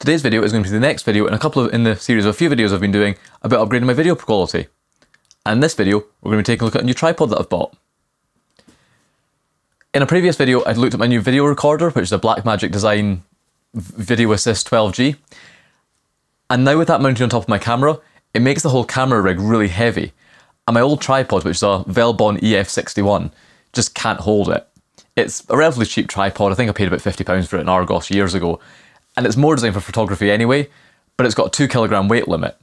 Today's video is going to be the next video in a couple of in the series of a few videos I've been doing about upgrading my video quality. And in this video, we're going to be taking a look at a new tripod that I've bought. In a previous video, I'd looked at my new video recorder, which is a Blackmagic Design Video Assist 12G. And now with that mounted on top of my camera, it makes the whole camera rig really heavy. And my old tripod, which is a Velbon EF61, just can't hold it. It's a relatively cheap tripod, I think I paid about £50 for it in Argos years ago, and it's more designed for photography anyway, but it's got a 2 kilogram weight limit.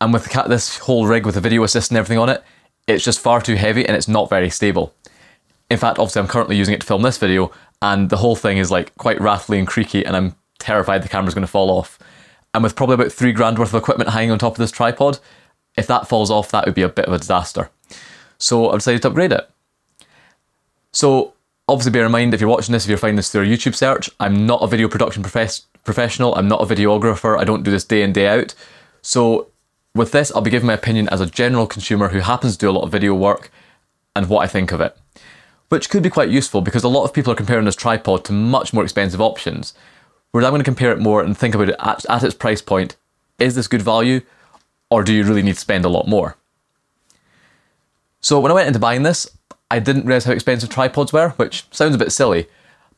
And with this whole rig with the video assist and everything on it, it's just far too heavy and it's not very stable. In fact, obviously I'm currently using it to film this video, and the whole thing is like quite rattly and creaky, and I'm terrified the camera's going to fall off. And with probably about three grand worth of equipment hanging on top of this tripod, if that falls off, that would be a bit of a disaster. So I've decided to upgrade it. So obviously bear in mind if you're watching this, if you're finding this through a YouTube search, I'm not a video production profes professional, I'm not a videographer, I don't do this day in, day out. So with this, I'll be giving my opinion as a general consumer who happens to do a lot of video work and what I think of it. Which could be quite useful because a lot of people are comparing this tripod to much more expensive options. Whereas I'm going to compare it more and think about it at, at its price point. Is this good value or do you really need to spend a lot more? So when I went into buying this, I didn't realise how expensive tripods were, which sounds a bit silly,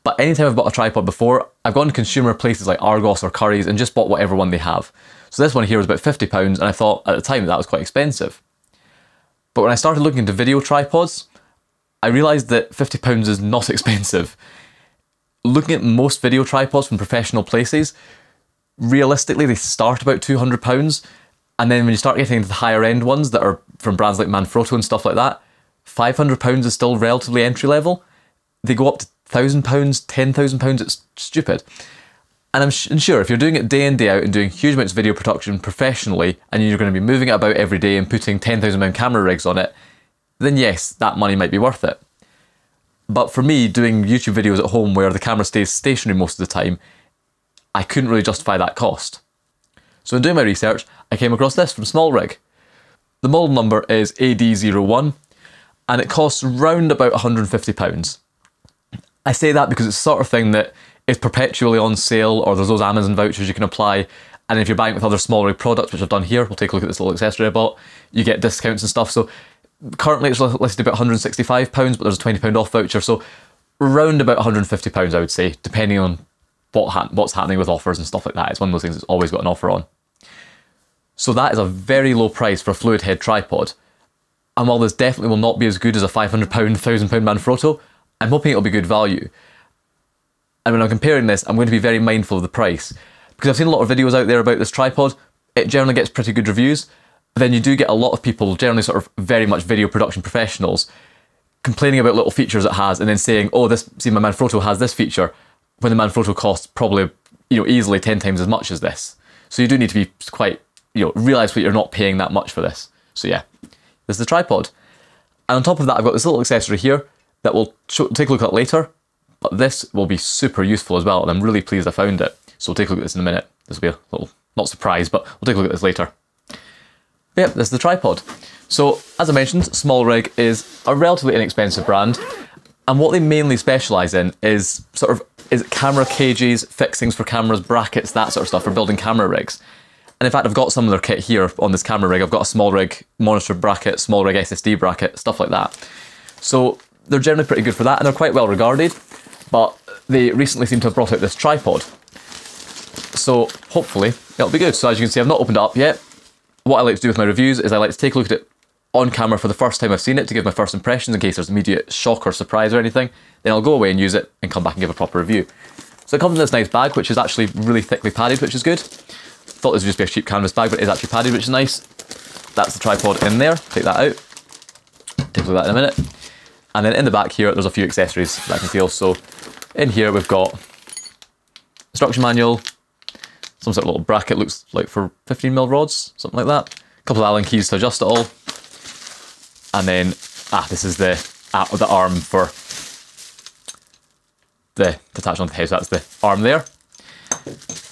but anytime I've bought a tripod before, I've gone to consumer places like Argos or Currys and just bought whatever one they have. So this one here was about £50 and I thought at the time that was quite expensive. But when I started looking into video tripods, I realised that £50 is not expensive. Looking at most video tripods from professional places, realistically they start about £200 and then when you start getting into the higher end ones that are from brands like Manfrotto and stuff like that, £500 is still relatively entry level. They go up to £1,000, £10,000, it's stupid. And I'm sure if you're doing it day in, day out and doing huge amounts of video production professionally and you're going to be moving it about every day and putting £10,000 camera rigs on it, then yes, that money might be worth it. But for me, doing YouTube videos at home where the camera stays stationary most of the time, I couldn't really justify that cost. So in doing my research, I came across this from SmallRig. The model number is AD01 and it costs round about £150. I say that because it's the sort of thing that is perpetually on sale or there's those Amazon vouchers you can apply and if you're buying with other smaller products, which I've done here, we'll take a look at this little accessory I bought, you get discounts and stuff. So currently it's listed about £165, but there's a £20 off voucher. So around about £150, I would say, depending on what ha what's happening with offers and stuff like that. It's one of those things that's always got an offer on. So that is a very low price for a fluid head tripod. And while this definitely will not be as good as a £500, £1,000 Manfrotto, I'm hoping it'll be good value. And when I'm comparing this, I'm going to be very mindful of the price. Because I've seen a lot of videos out there about this tripod, it generally gets pretty good reviews. Then you do get a lot of people, generally sort of very much video production professionals, complaining about little features it has and then saying, oh, this, see, my Manfrotto has this feature, when the Manfrotto costs probably, you know, easily 10 times as much as this. So you do need to be quite, you know, realise that you're not paying that much for this. So yeah, this is the tripod. And on top of that, I've got this little accessory here that we'll take a look at later, but this will be super useful as well, and I'm really pleased I found it. So we'll take a look at this in a minute. This will be a little, not surprise, but we'll take a look at this later. But yep, this is the tripod. So, as I mentioned, SmallRig is a relatively inexpensive brand, and what they mainly specialise in is sort of is camera cages, fixings for cameras, brackets, that sort of stuff for building camera rigs. And in fact, I've got some of their kit here on this camera rig. I've got a SmallRig monitor bracket, SmallRig SSD bracket, stuff like that. So they're generally pretty good for that and they're quite well regarded, but they recently seem to have brought out this tripod. So hopefully it'll be good. So as you can see, I've not opened it up yet. What I like to do with my reviews is I like to take a look at it on camera for the first time I've seen it to give my first impressions in case there's immediate shock or surprise or anything. Then I'll go away and use it and come back and give a proper review. So it comes in this nice bag, which is actually really thickly padded, which is good. Thought this would just be a cheap canvas bag, but it is actually padded, which is nice. That's the tripod in there. Take that out. Take a look at that in a minute. And then in the back here, there's a few accessories that I can feel. So in here, we've got instruction manual, some sort of little bracket, looks like for 15mm rods, something like that. A couple of Allen keys to adjust it all. And then, ah, this is the, ah, the arm for the detachment on the head, so that's the arm there.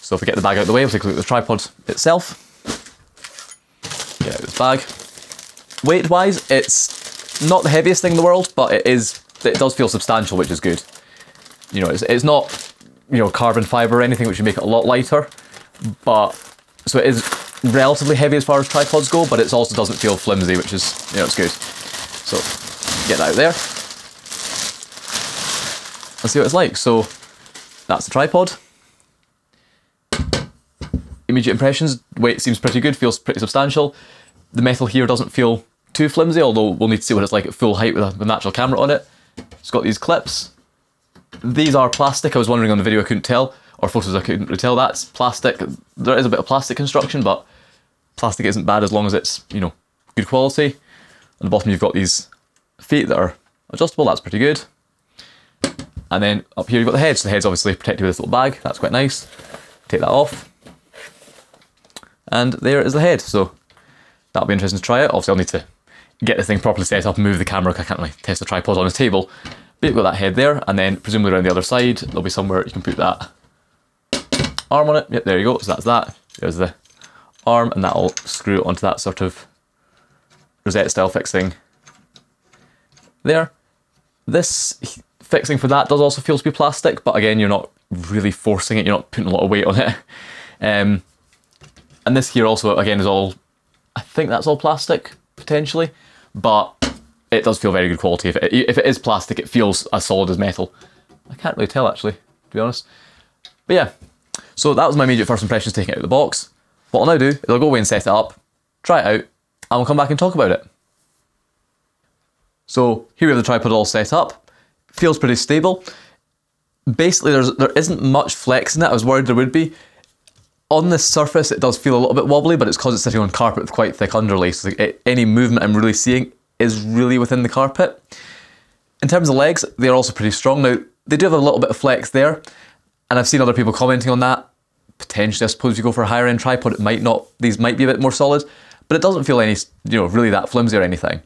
So if we get the bag out of the way, we'll take a look at the tripod itself. Get out this bag. Weight-wise, it's not the heaviest thing in the world, but it is. It does feel substantial, which is good. You know, it's, it's not you know carbon fiber or anything, which would make it a lot lighter. but so it is relatively heavy as far as tripods go, but it also doesn't feel flimsy, which is, you know, it's good. So get that out there. Let's see what it's like. So that's the tripod. Immediate impressions, weight seems pretty good, feels pretty substantial. The metal here doesn't feel too flimsy, although we'll need to see what it's like at full height with, a, with an actual camera on it. It's got these clips. These are plastic, I was wondering on the video I couldn't tell, or photos I couldn't really tell. That's plastic. There is a bit of plastic construction, but plastic isn't bad as long as it's, you know, good quality. On the bottom you've got these feet that are adjustable, that's pretty good. And then up here you've got the head, so the head's obviously protected with this little bag, that's quite nice. Take that off. And there is the head, so that'll be interesting to try it. Obviously I'll need to get the thing properly set up and move the camera, I can't really test the tripod on the table. But you've got that head there, and then presumably around the other side, there'll be somewhere you can put that arm on it. Yep, there you go, so that's that. There's the arm, and that'll screw onto that sort of rosette style fixing there. This fixing for that does also feel to be plastic, but again, you're not really forcing it, you're not putting a lot of weight on it. Um, and this here also, again, is all, I think that's all plastic, potentially, but it does feel very good quality. If it, if it is plastic, it feels as solid as metal. I can't really tell, actually, to be honest. But yeah, so that was my immediate first impressions taking it out of the box. What I'll now do is I'll go away and set it up, try it out, and we'll come back and talk about it. So here we have the tripod all set up. Feels pretty stable. Basically, there's there isn't much flex in it. I was worried there would be. On the surface, it does feel a little bit wobbly, but it's because it's sitting on carpet with quite thick underlay. So any movement I'm really seeing is really within the carpet. In terms of legs, they're also pretty strong. Now, they do have a little bit of flex there, and I've seen other people commenting on that. Potentially, I suppose if you go for a higher end tripod, it might not, these might be a bit more solid, but it doesn't feel any, you know, really that flimsy or anything.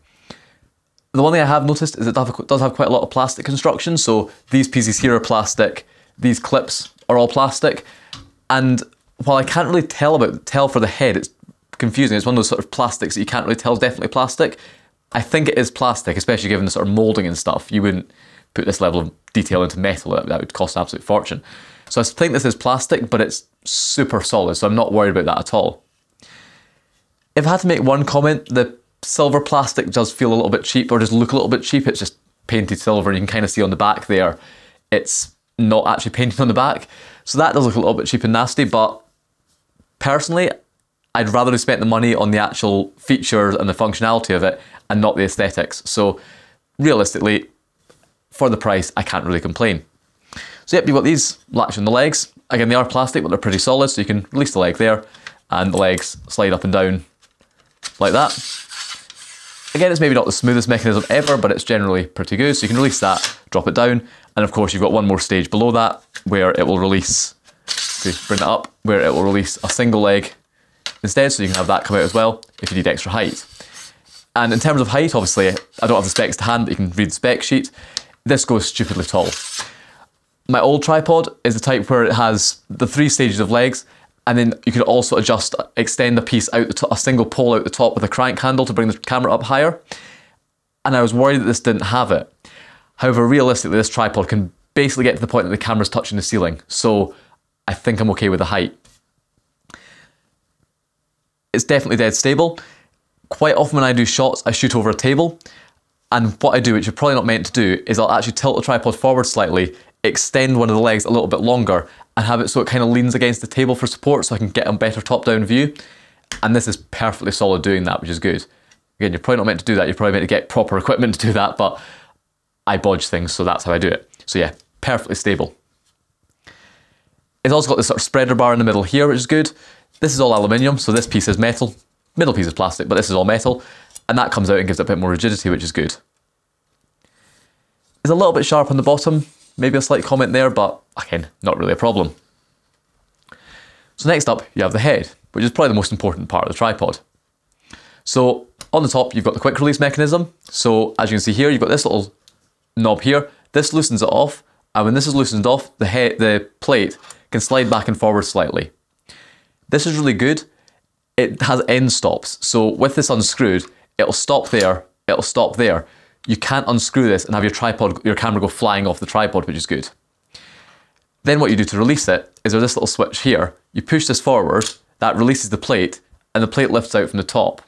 The one thing I have noticed is it does have quite a lot of plastic construction. So these pieces here are plastic, these clips are all plastic. And while I can't really tell about tell for the head, it's confusing. It's one of those sort of plastics that you can't really tell is definitely plastic. I think it is plastic, especially given the sort of molding and stuff. You wouldn't put this level of detail into metal, that would cost an absolute fortune. So I think this is plastic, but it's super solid, so I'm not worried about that at all. If I had to make one comment, the silver plastic does feel a little bit cheap or just look a little bit cheap. It's just painted silver. You can kind of see on the back there, it's not actually painted on the back. So that does look a little bit cheap and nasty, but personally, I'd rather have spent the money on the actual features and the functionality of it and not the aesthetics. So realistically, for the price, I can't really complain. So yep, you've got these latch on the legs. Again, they are plastic, but they're pretty solid, so you can release the leg there, and the legs slide up and down like that. Again, it's maybe not the smoothest mechanism ever, but it's generally pretty good. So you can release that, drop it down, and of course you've got one more stage below that where it will release, bring it up, where it will release a single leg instead, so you can have that come out as well if you need extra height. And in terms of height, obviously, I don't have the specs to hand, but you can read the spec sheet. This goes stupidly tall. My old tripod is the type where it has the three stages of legs and then you can also adjust, extend a piece out the a single pole out the top with a crank handle to bring the camera up higher. And I was worried that this didn't have it. However, realistically, this tripod can basically get to the point that the camera's touching the ceiling. So I think I'm okay with the height. It's definitely dead stable. Quite often when I do shots, I shoot over a table. And what I do, which you're probably not meant to do, is I'll actually tilt the tripod forward slightly, extend one of the legs a little bit longer, and have it so it kind of leans against the table for support so I can get a better top-down view. And this is perfectly solid doing that, which is good. Again, you're probably not meant to do that. You're probably meant to get proper equipment to do that, but I bodge things, so that's how I do it. So yeah, perfectly stable. It's also got this sort of spreader bar in the middle here, which is good. This is all aluminium, so this piece is metal. Middle piece is plastic, but this is all metal. And that comes out and gives it a bit more rigidity, which is good. It's a little bit sharp on the bottom, maybe a slight comment there, but again, not really a problem. So next up, you have the head, which is probably the most important part of the tripod. So on the top, you've got the quick release mechanism. So as you can see here, you've got this little knob here. This loosens it off, and when this is loosened off, the, head, the plate can slide back and forward slightly. This is really good. It has end stops, so with this unscrewed, it'll stop there, it'll stop there. You can't unscrew this and have your tripod, your camera go flying off the tripod, which is good. Then what you do to release it is there's this little switch here. You push this forward, that releases the plate, and the plate lifts out from the top.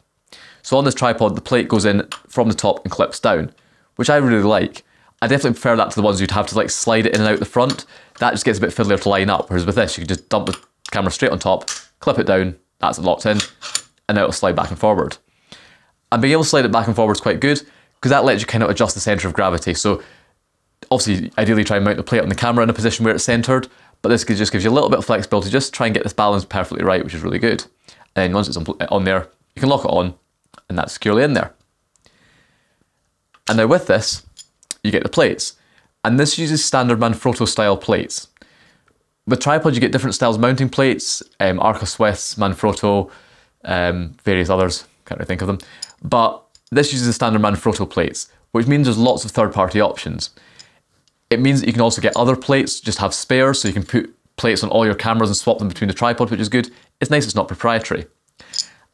So on this tripod, the plate goes in from the top and clips down, which I really like. I definitely prefer that to the ones you'd have to like slide it in and out the front. That just gets a bit fiddlier to line up, whereas with this, you can just dump the camera straight on top, clip it down, that's locked in, and now it'll slide back and forward. And being able to slide it back and forward is quite good, because that lets you kind of adjust the centre of gravity. So obviously, ideally try and mount the plate on the camera in a position where it's centred, but this just gives you a little bit of flexibility, just try and get this balance perfectly right, which is really good. And once it's on there, you can lock it on, and that's securely in there. And now with this, you get the plates. And this uses standard Manfrotto style plates. With tripod, you get different styles mounting plates, um, Arca Swiss, Manfrotto, um, various others, can't really think of them. But this uses the standard Manfrotto plates, which means there's lots of third-party options. It means that you can also get other plates, just have spares, so you can put plates on all your cameras and swap them between the tripod, which is good. It's nice it's not proprietary.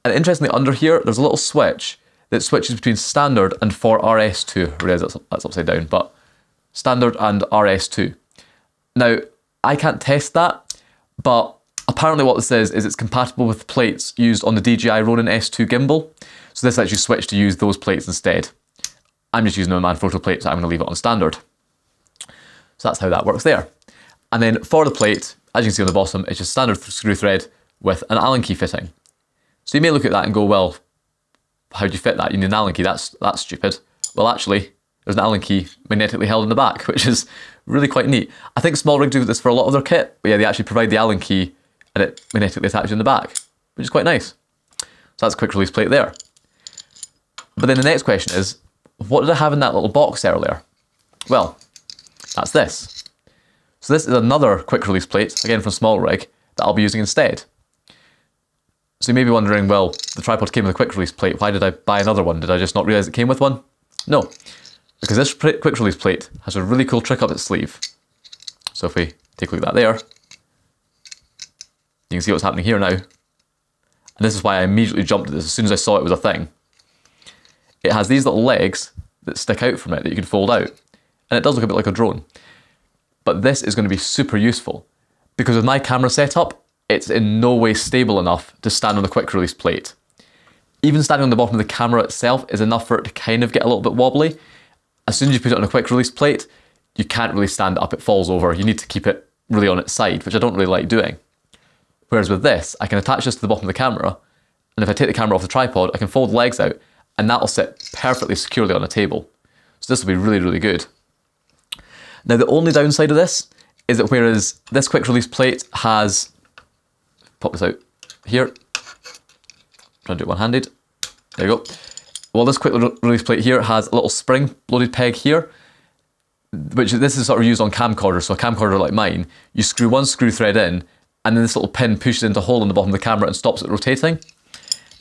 And interestingly, under here, there's a little switch that switches between standard and for RS2. Realize that's, that's upside down, but standard and RS2. Now, I can't test that, but apparently what this is, is it's compatible with plates used on the DJI Ronin S2 gimbal. So this lets you switch to use those plates instead. I'm just using a Manfrotto plate, so I'm going to leave it on standard. So that's how that works there. And then for the plate, as you can see on the bottom, it's just standard screw thread with an Allen key fitting. So you may look at that and go, well, how do you fit that? You need an Allen key. That's that's stupid. Well, actually, there's an Allen key magnetically held in the back, which is really quite neat. I think SmallRig do this for a lot of their kit, but yeah, they actually provide the Allen key and it magnetically attaches in the back, which is quite nice. So that's a quick release plate there. But then the next question is, what did I have in that little box earlier? Well, that's this. So this is another quick release plate, again from SmallRig, that I'll be using instead. So you may be wondering, well, the tripod came with a quick release plate, why did I buy another one? Did I just not realise it came with one? No, because this quick release plate has a really cool trick up its sleeve. So if we take a look at that there, you can see what's happening here now. And this is why I immediately jumped at this as soon as I saw it was a thing. It has these little legs that stick out from it that you can fold out. And it does look a bit like a drone. But this is going to be super useful because with my camera setup, it's in no way stable enough to stand on the quick release plate. Even standing on the bottom of the camera itself is enough for it to kind of get a little bit wobbly. As soon as you put it on a quick release plate, you can't really stand it up, it falls over. You need to keep it really on its side, which I don't really like doing. Whereas with this, I can attach this to the bottom of the camera, and if I take the camera off the tripod, I can fold the legs out, and that'll sit perfectly securely on a table. So this will be really, really good. Now the only downside of this is that whereas this quick release plate has, pop this out here, try to do it one-handed, there you go. Well, this quick release plate here has a little spring loaded peg here, which this is sort of used on camcorders. So a camcorder like mine, you screw one screw thread in, and then this little pin pushes into a hole in the bottom of the camera and stops it rotating.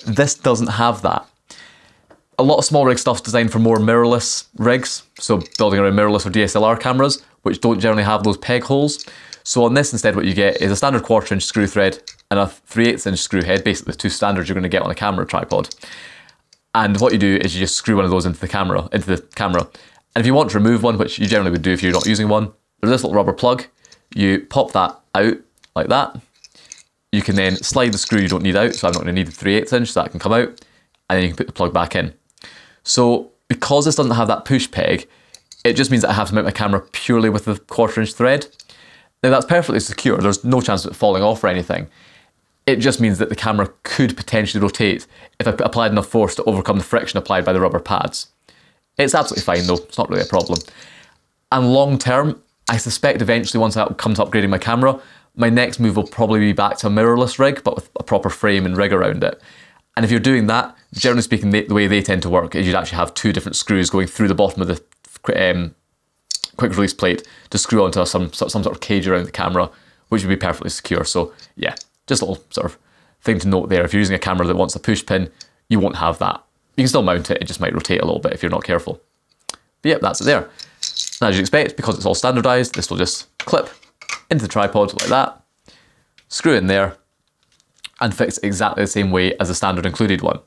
This doesn't have that. A lot of SmallRig stuff's designed for more mirrorless rigs, so building around mirrorless or DSLR cameras, which don't generally have those peg holes. So on this instead what you get is a standard quarter inch screw thread and a 3 8 inch screw head, basically the two standards you're going to get on a camera tripod. And what you do is you just screw one of those into the camera, into the camera. And if you want to remove one, which you generally would do if you're not using one, there's this little rubber plug. You pop that out like that. You can then slide the screw you don't need out, so I'm not going to need the 3 8 inch, so that can come out, and then you can put the plug back in. So because this doesn't have that push peg, it just means that I have to mount my camera purely with the quarter inch thread. Now that's perfectly secure, there's no chance of it falling off or anything. It just means that the camera could potentially rotate if I applied enough force to overcome the friction applied by the rubber pads. It's absolutely fine though, it's not really a problem. And long term, I suspect eventually once I come to upgrading my camera, my next move will probably be back to a mirrorless rig, but with a proper frame and rig around it. And if you're doing that, generally speaking, the, the way they tend to work is you'd actually have two different screws going through the bottom of the um, quick release plate to screw onto some, some sort of cage around the camera, which would be perfectly secure. So yeah, just a little sort of thing to note there. If you're using a camera that wants a push pin, you won't have that. You can still mount it, it just might rotate a little bit if you're not careful. But yep, that's it there. And as you'd expect, because it's all standardized, this will just clip into the tripod like that, screw in there, and fix exactly the same way as the standard included one.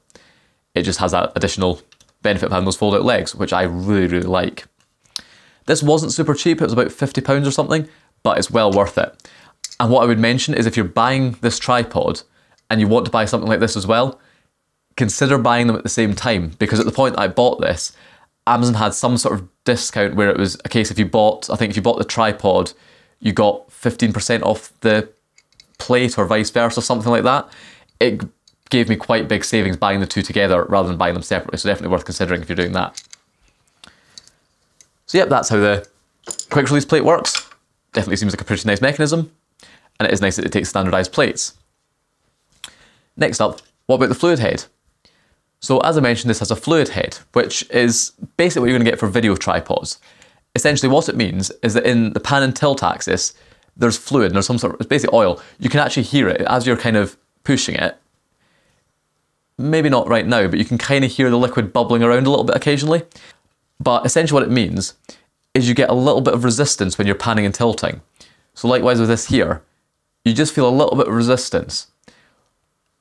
It just has that additional benefit of having those fold out legs, which I really, really like. This wasn't super cheap, it was about £50 or something, but it's well worth it. And what I would mention is if you're buying this tripod and you want to buy something like this as well, consider buying them at the same time because at the point I bought this, Amazon had some sort of discount where it was a case if you bought, I think if you bought the tripod, you got 15% off the plate or vice versa, or something like that. It gave me quite big savings buying the two together rather than buying them separately, so definitely worth considering if you're doing that. So yep, that's how the quick release plate works. Definitely seems like a pretty nice mechanism, and it is nice that it takes standardized plates. Next up, what about the fluid head? So as I mentioned, this has a fluid head, which is basically what you're going to get for video tripods. Essentially what it means is that in the pan and tilt axis, there's fluid and there's some sort of, it's basically oil. You can actually hear it as you're kind of pushing it. Maybe not right now, but you can kind of hear the liquid bubbling around a little bit occasionally. But essentially what it means is you get a little bit of resistance when you're panning and tilting. So likewise with this here, you just feel a little bit of resistance.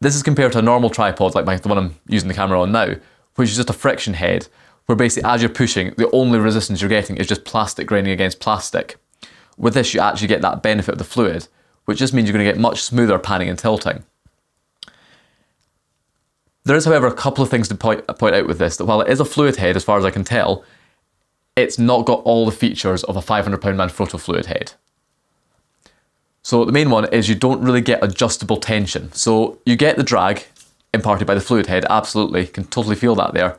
This is compared to a normal tripod like my, the one I'm using the camera on now, which is just a friction head, where basically as you're pushing, the only resistance you're getting is just plastic grinding against plastic. With this, you actually get that benefit of the fluid, which just means you're going to get much smoother panning and tilting. There is, however, a couple of things to point, point out with this, that while it is a fluid head, as far as I can tell, it's not got all the features of a 500 pound Manfrotto fluid head. So the main one is you don't really get adjustable tension. So you get the drag imparted by the fluid head, absolutely, can totally feel that there.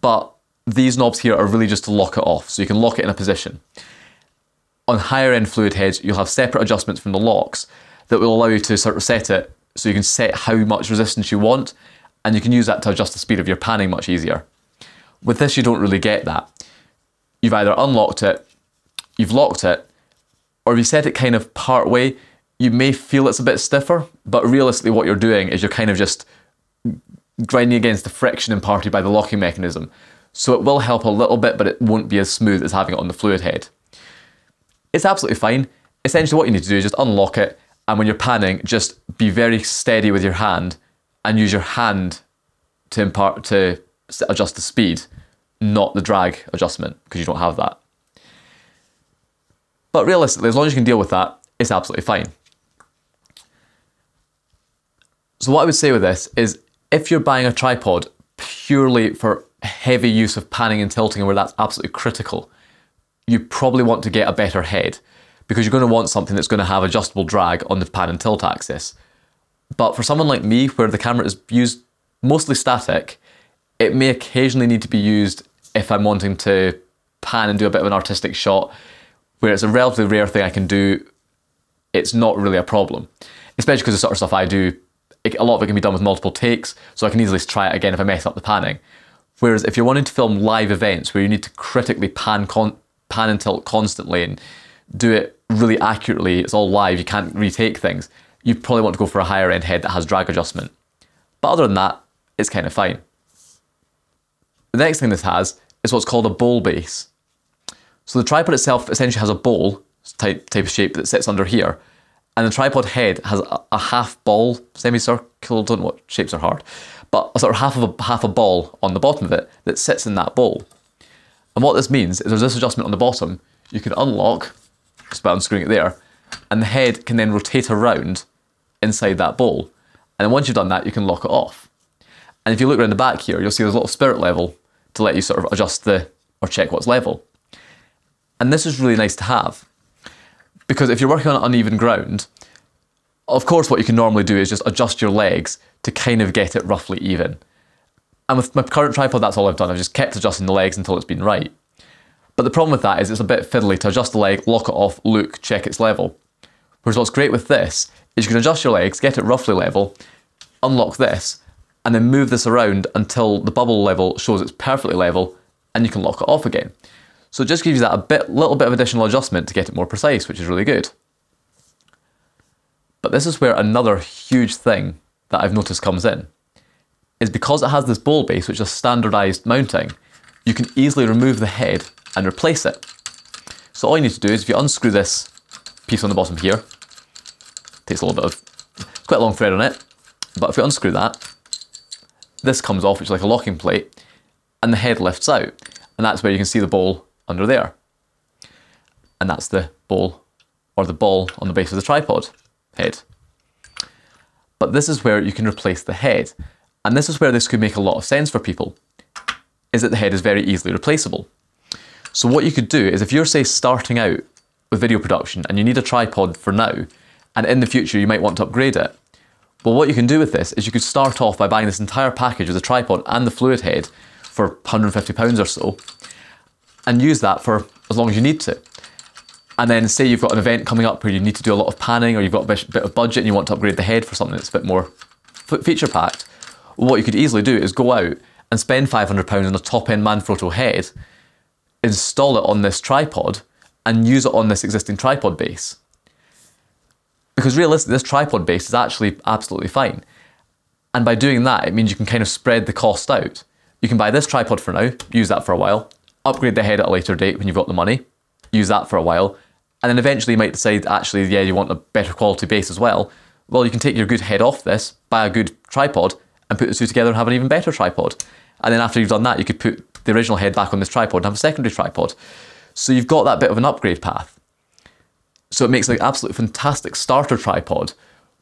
But these knobs here are really just to lock it off, so you can lock it in a position. On higher end fluid heads, you'll have separate adjustments from the locks that will allow you to sort of set it so you can set how much resistance you want, and you can use that to adjust the speed of your panning much easier. With this, you don't really get that. You've either unlocked it, you've locked it, or if you set it kind of part way, you may feel it's a bit stiffer, but realistically what you're doing is you're kind of just grinding against the friction imparted by the locking mechanism. So it will help a little bit, but it won't be as smooth as having it on the fluid head. It's absolutely fine. Essentially what you need to do is just unlock it, and when you're panning, just be very steady with your hand and use your hand to impart to adjust the speed, not the drag adjustment, because you don't have that. But realistically, as long as you can deal with that, it's absolutely fine. So what I would say with this is if you're buying a tripod purely for heavy use of panning and tilting where that's absolutely critical, you probably want to get a better head because you're going to want something that's going to have adjustable drag on the pan and tilt axis. But for someone like me, where the camera is used mostly static, it may occasionally need to be used if I'm wanting to pan and do a bit of an artistic shot where it's a relatively rare thing I can do, it's not really a problem. Especially because the sort of stuff I do, a lot of it can be done with multiple takes, so I can easily try it again if I mess up the panning. Whereas if you're wanting to film live events where you need to critically pan, pan and tilt constantly and do it really accurately, it's all live, you can't retake things, you probably want to go for a higher end head that has drag adjustment. But other than that, it's kind of fine. The next thing this has is what's called a bowl base. So the tripod itself essentially has a bowl type, type of shape that sits under here. And the tripod head has a, a half ball, semicircle, don't know what shapes are hard, but a sort of half of a, half a ball on the bottom of it that sits in that bowl. And what this means is there's this adjustment on the bottom. You can unlock, just by unscrewing it there, and the head can then rotate around inside that bowl. And then once you've done that, you can lock it off. And if you look around the back here, you'll see there's a little spirit level to let you sort of adjust the, or check what's level. And this is really nice to have because if you're working on uneven ground, of course, what you can normally do is just adjust your legs to kind of get it roughly even. And with my current tripod, that's all I've done. I've just kept adjusting the legs until it's been right. But the problem with that is it's a bit fiddly to adjust the leg, lock it off, look, check its level. Whereas what's great with this is you can adjust your legs, get it roughly level, unlock this, and then move this around until the bubble level shows it's perfectly level, and you can lock it off again. So it just gives you that a bit, little bit of additional adjustment to get it more precise, which is really good. But this is where another huge thing that I've noticed comes in, is because it has this bowl base, which is standardized mounting, you can easily remove the head and replace it. So all you need to do is if you unscrew this piece on the bottom here, takes a little bit of, quite a long thread on it, but if you unscrew that, this comes off, which is like a locking plate, and the head lifts out. And that's where you can see the bowl under there. And that's the bowl or the ball on the base of the tripod head. But this is where you can replace the head. And this is where this could make a lot of sense for people, is that the head is very easily replaceable. So what you could do is if you're, say, starting out with video production and you need a tripod for now, and in the future you might want to upgrade it, well, what you can do with this is you could start off by buying this entire package with the tripod and the fluid head for £150 or so, and use that for as long as you need to. And then say you've got an event coming up where you need to do a lot of panning or you've got a bit of budget and you want to upgrade the head for something that's a bit more feature packed. What you could easily do is go out and spend £500 on a top end Manfrotto head, install it on this tripod, and use it on this existing tripod base. Because realistically, this tripod base is actually absolutely fine. And by doing that, it means you can kind of spread the cost out. You can buy this tripod for now, use that for a while, upgrade the head at a later date when you've got the money, use that for a while, and then eventually you might decide actually, yeah, you want a better quality base as well. Well, you can take your good head off this, buy a good tripod, and put the two together and have an even better tripod. And then after you've done that, you could put the original head back on this tripod and have a secondary tripod. So you've got that bit of an upgrade path. So it makes an absolutely fantastic starter tripod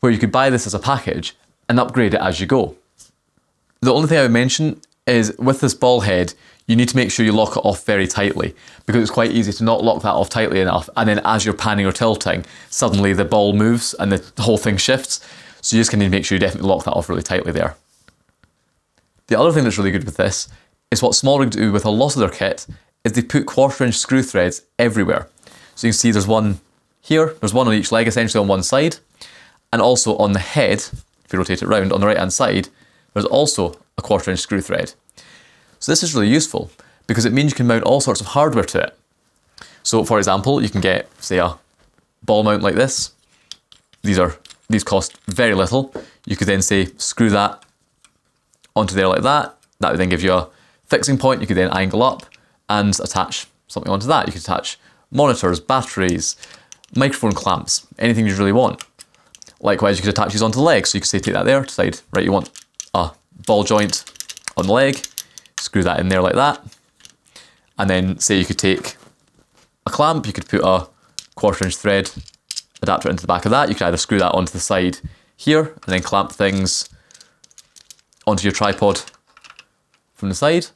where you could buy this as a package and upgrade it as you go. The only thing I would mention is with this ball head, you need to make sure you lock it off very tightly because it's quite easy to not lock that off tightly enough. And then as you're panning or tilting, suddenly the ball moves and the whole thing shifts. So you just need to make sure you definitely lock that off really tightly there. The other thing that's really good with this is what small SmallRig do with a lot of their kit is they put quarter inch screw threads everywhere. So you can see there's one here, there's one on each leg essentially on one side, and also on the head, if you rotate it around on the right hand side, there's also a quarter inch screw thread. So this is really useful because it means you can mount all sorts of hardware to it. So for example, you can get, say, a ball mount like this. These are these cost very little. You could then say screw that onto there like that. That would then give you a fixing point. You could then angle up and attach something onto that. You could attach monitors, batteries, microphone clamps, anything you really want. Likewise, you could attach these onto the leg. So you could say take that there, decide, right, you want a ball joint on the leg, screw that in there like that. And then say you could take a clamp, you could put a quarter inch thread adapter into the back of that. You could either screw that onto the side here and then clamp things onto your tripod from the side.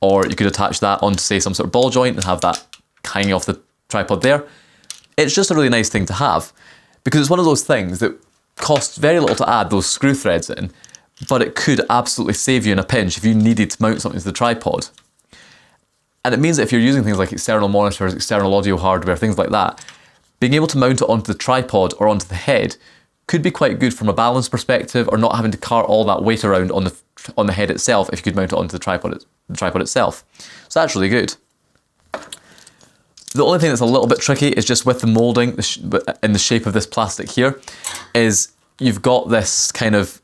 Or you could attach that onto say some sort of ball joint and have that hanging off the tripod there. It's just a really nice thing to have because it's one of those things that costs very little to add those screw threads in but it could absolutely save you in a pinch if you needed to mount something to the tripod. And it means that if you're using things like external monitors, external audio hardware, things like that, being able to mount it onto the tripod or onto the head could be quite good from a balance perspective or not having to cart all that weight around on the on the head itself if you could mount it onto the tripod, the tripod itself. So that's really good. The only thing that's a little bit tricky is just with the moulding in the shape of this plastic here, is you've got this kind of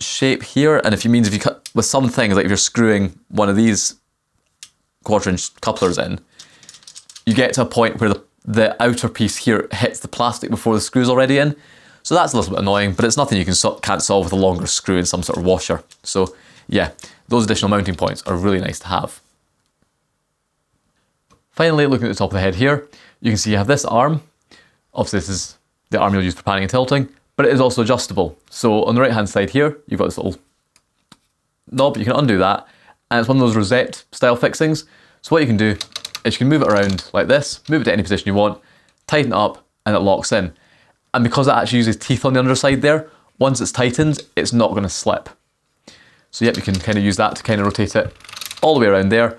shape here, and if you means if you cut with some things, like if you're screwing one of these quarter inch couplers in, you get to a point where the, the outer piece here hits the plastic before the screw's already in. So that's a little bit annoying, but it's nothing you can so can't solve with a longer screw and some sort of washer. So yeah, those additional mounting points are really nice to have. Finally, looking at the top of the head here, you can see you have this arm. Obviously this is the arm you'll use for panning and tilting but it is also adjustable. So on the right hand side here, you've got this little knob, you can undo that, and it's one of those rosette style fixings. So what you can do is you can move it around like this, move it to any position you want, tighten it up, and it locks in. And because it actually uses teeth on the underside there, once it's tightened, it's not going to slip. So yep, you can kind of use that to kind of rotate it all the way around there.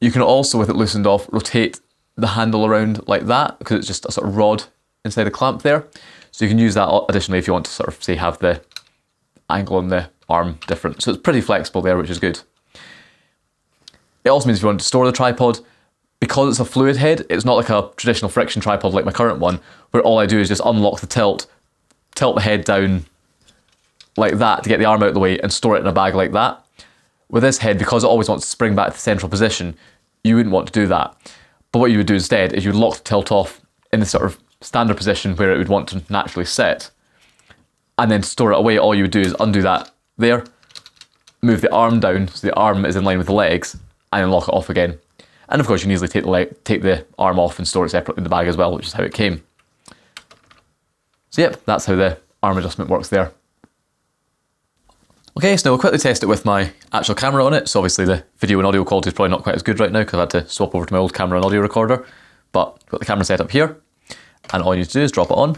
You can also, with it loosened off, rotate the handle around like that because it's just a sort of rod inside the clamp there. So you can use that additionally if you want to sort of say have the angle on the arm different. So it's pretty flexible there, which is good. It also means if you want to store the tripod, because it's a fluid head, it's not like a traditional friction tripod like my current one, where all I do is just unlock the tilt, tilt the head down like that to get the arm out of the way and store it in a bag like that. With this head, because it always wants to spring back to the central position, you wouldn't want to do that. But what you would do instead is you lock the tilt off in the sort of standard position where it would want to naturally sit, and then store it away, all you would do is undo that there, move the arm down so the arm is in line with the legs, and then lock it off again. And of course, you can easily take the, leg, take the arm off and store it separately in the bag as well, which is how it came. So yep, that's how the arm adjustment works there. Okay, so now we'll quickly test it with my actual camera on it. So obviously the video and audio quality is probably not quite as good right now because I've had to swap over to my old camera and audio recorder. But got the camera set up here, and all you need to do is drop it on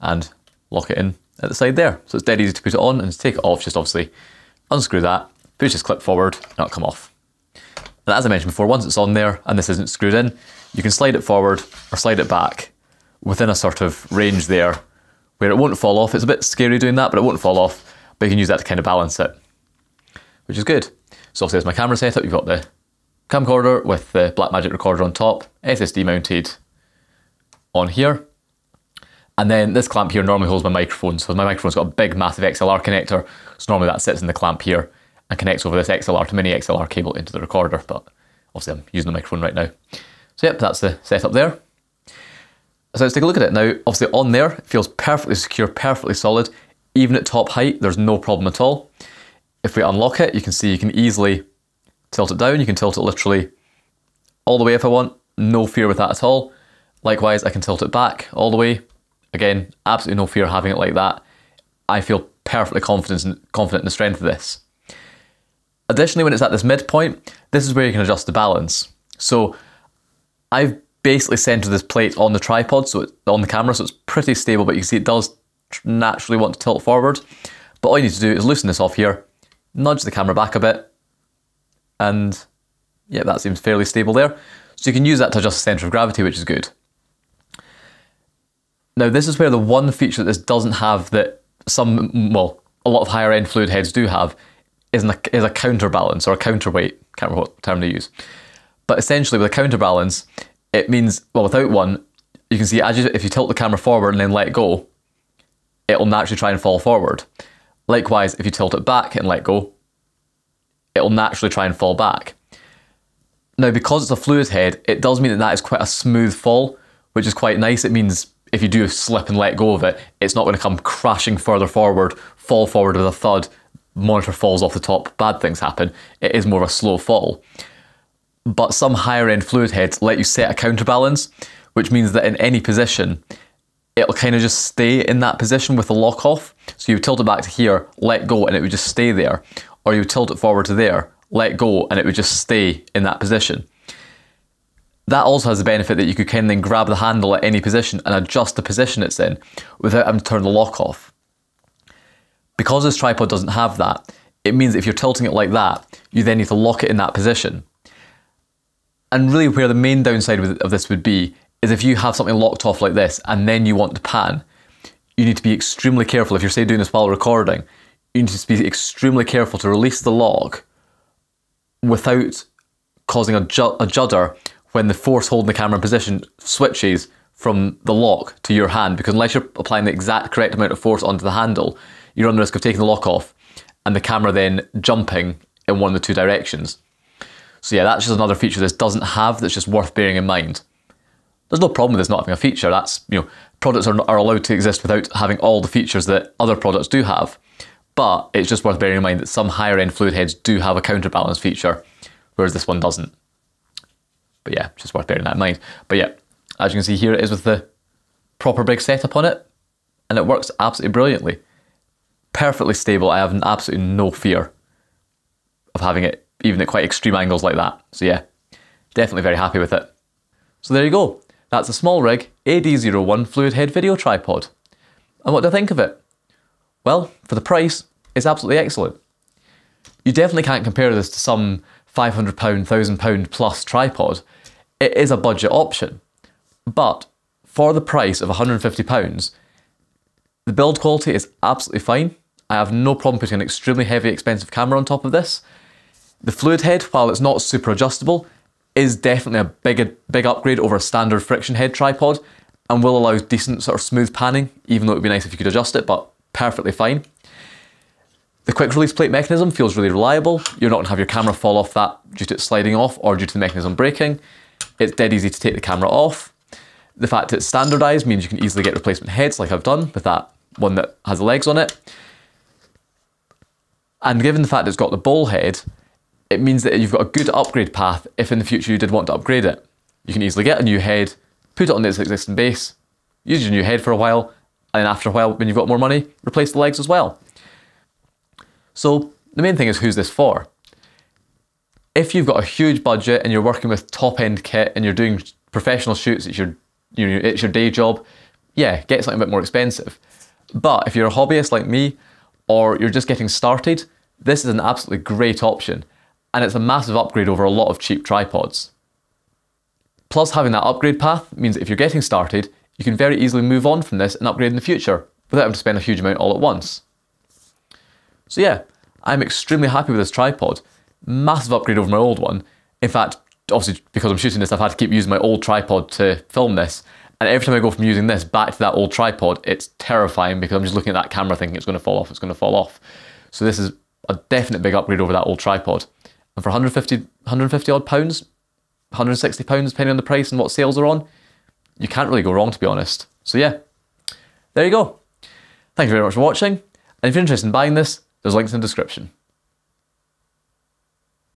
and lock it in at the side there. So it's dead easy to put it on and to take it off, just obviously unscrew that, push this clip forward, and it'll come off. And as I mentioned before, once it's on there and this isn't screwed in, you can slide it forward or slide it back within a sort of range there where it won't fall off. It's a bit scary doing that, but it won't fall off. But you can use that to kind of balance it, which is good. So obviously there's my camera setup. You've got the camcorder with the Blackmagic recorder on top, SSD mounted on here. And then this clamp here normally holds my microphone. So my microphone's got a big, massive XLR connector. So normally that sits in the clamp here and connects over this XLR to mini XLR cable into the recorder. But obviously I'm using the microphone right now. So yep, that's the setup there. So let's take a look at it now. Obviously on there, it feels perfectly secure, perfectly solid. Even at top height, there's no problem at all. If we unlock it, you can see you can easily tilt it down. You can tilt it literally all the way if I want. No fear with that at all. Likewise, I can tilt it back all the way. Again, absolutely no fear having it like that. I feel perfectly confident confident in the strength of this. Additionally, when it's at this midpoint, this is where you can adjust the balance. So I've basically centered this plate on the tripod, so it's on the camera, so it's pretty stable, but you can see it does naturally want to tilt forward. But all you need to do is loosen this off here, nudge the camera back a bit, and yeah, that seems fairly stable there. So you can use that to adjust the center of gravity, which is good. Now, this is where the one feature that this doesn't have that some, well, a lot of higher end fluid heads do have is, an, is a counterbalance or a counterweight. Can't remember what term to use. But essentially, with a counterbalance, it means, well, without one, you can see as you, if you tilt the camera forward and then let go, it'll naturally try and fall forward. Likewise, if you tilt it back and let go, it'll naturally try and fall back. Now, because it's a fluid head, it does mean that that is quite a smooth fall, which is quite nice. It means if you do slip and let go of it, it's not going to come crashing further forward, fall forward with a thud, monitor falls off the top, bad things happen. It is more of a slow fall. But some higher end fluid heads let you set a counterbalance, which means that in any position, it'll kind of just stay in that position with the lock off. So you tilt it back to here, let go, and it would just stay there. Or you tilt it forward to there, let go, and it would just stay in that position. That also has the benefit that you could kind of then grab the handle at any position and adjust the position it's in without having to turn the lock off. Because this tripod doesn't have that, it means if you're tilting it like that, you then need to lock it in that position. And really where the main downside of this would be is if you have something locked off like this and then you want to pan, you need to be extremely careful. If you're say doing this while recording, you need to be extremely careful to release the lock without causing a, ju a judder when the force holding the camera in position switches from the lock to your hand because unless you're applying the exact correct amount of force onto the handle, you're on the risk of taking the lock off and the camera then jumping in one of the two directions. So yeah, that's just another feature this doesn't have that's just worth bearing in mind. There's no problem with this not having a feature. That's, you know, products are, are allowed to exist without having all the features that other products do have. But it's just worth bearing in mind that some higher end fluid heads do have a counterbalance feature, whereas this one doesn't. But yeah, just worth bearing that in mind. But yeah, as you can see here, it is with the proper big setup on it, and it works absolutely brilliantly. Perfectly stable. I have absolutely no fear of having it even at quite extreme angles like that. So yeah, definitely very happy with it. So there you go. That's a SmallRig AD01 fluid head video tripod. And what do I think of it? Well, for the price, it's absolutely excellent. You definitely can't compare this to some £500, £1,000 plus tripod. It is a budget option. But for the price of £150, the build quality is absolutely fine. I have no problem putting an extremely heavy, expensive camera on top of this. The fluid head, while it's not super adjustable, is definitely a big, big upgrade over a standard friction head tripod and will allow decent sort of smooth panning, even though it would be nice if you could adjust it, but perfectly fine. The quick release plate mechanism feels really reliable. You're not going to have your camera fall off that due to it sliding off or due to the mechanism breaking. It's dead easy to take the camera off. The fact it's standardized means you can easily get replacement heads like I've done with that one that has the legs on it. And given the fact it's got the ball head, it means that you've got a good upgrade path if in the future you did want to upgrade it. You can easily get a new head, put it on its existing base, use your new head for a while, And then after a while, when you've got more money, replace the legs as well. So the main thing is who's this for? If you've got a huge budget and you're working with top end kit and you're doing professional shoots, it's your, you know, it's your day job, yeah, get something a bit more expensive. But if you're a hobbyist like me, or you're just getting started, this is an absolutely great option. And it's a massive upgrade over a lot of cheap tripods. Plus, having that upgrade path means if you're getting started, you can very easily move on from this and upgrade in the future without having to spend a huge amount all at once. So yeah, I'm extremely happy with this tripod. Massive upgrade over my old one. In fact, obviously because I'm shooting this, I've had to keep using my old tripod to film this. And every time I go from using this back to that old tripod, it's terrifying because I'm just looking at that camera thinking it's going to fall off, it's going to fall off. So this is a definite big upgrade over that old tripod. And for 150, 150 odd pounds, 160 pounds depending on the price and what sales are on, you can't really go wrong to be honest. So yeah, there you go. Thank you very much for watching. And if you're interested in buying this, there's links in the description.